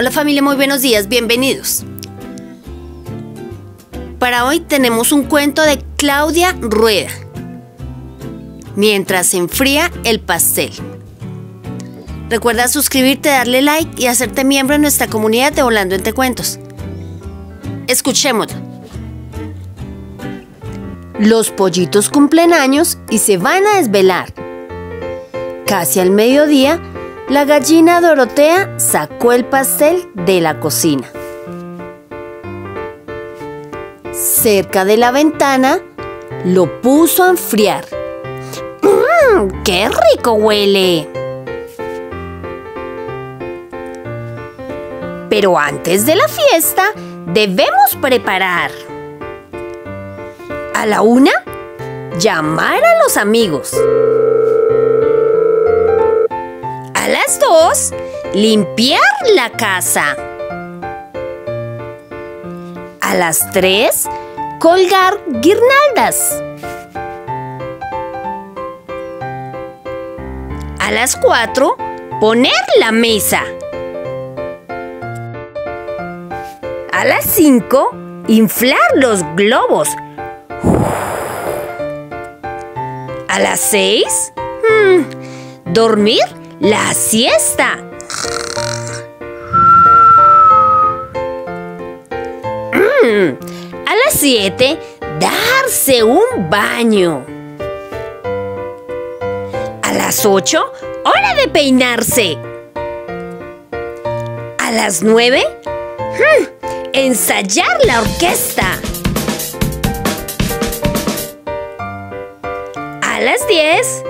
Hola familia, muy buenos días, bienvenidos. Para hoy tenemos un cuento de Claudia Rueda. Mientras se enfría el pastel. Recuerda suscribirte, darle like y hacerte miembro de nuestra comunidad de Volando entre Cuentos. Escuchémoslo. Los pollitos cumplen años y se van a desvelar. Casi al mediodía, la gallina Dorotea sacó el pastel de la cocina. Cerca de la ventana, lo puso a enfriar. ¡Mmm! ¡Qué rico huele! Pero antes de la fiesta, debemos preparar. A la una, llamar a los amigos. Las dos, limpiar la casa. A las tres, colgar guirnaldas. A las cuatro, poner la mesa. A las cinco, inflar los globos. A las seis, hmm, dormir la siesta. Mm, a las 7, darse un baño. A las 8, hora de peinarse. A las 9, ensayar la orquesta. A las 10,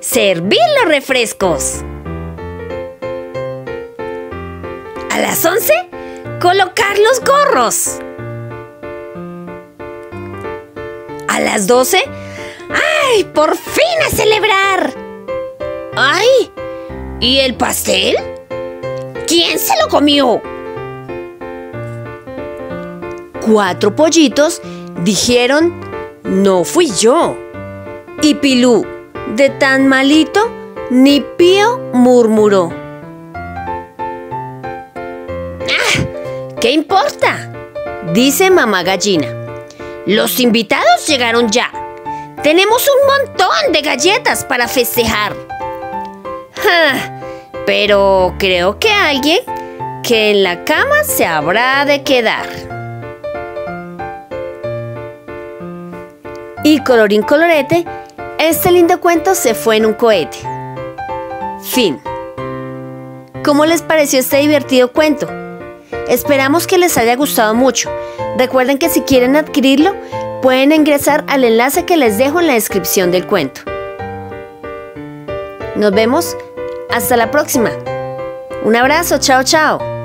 servir los refrescos. A las 11, colocar los gorros. A las 12, ¡ay! ¡Por fin a celebrar! ¡Ay! ¿Y el pastel? ¿Quién se lo comió? Cuatro pollitos dijeron, no fui yo. Y Pilú, de tan malito, ni Pío murmuró. ¡Ah! ¿Qué importa? Dice mamá gallina. Los invitados llegaron ya. Tenemos un montón de galletas para festejar. Ah, pero creo que alguien que en la cama se habrá de quedar. Y colorín colorete, este lindo cuento se fue en un cohete. Fin. ¿Cómo les pareció este divertido cuento? Esperamos que les haya gustado mucho. Recuerden que si quieren adquirirlo, pueden ingresar al enlace que les dejo en la descripción del cuento. Nos vemos. Hasta la próxima. Un abrazo. Chao, chao.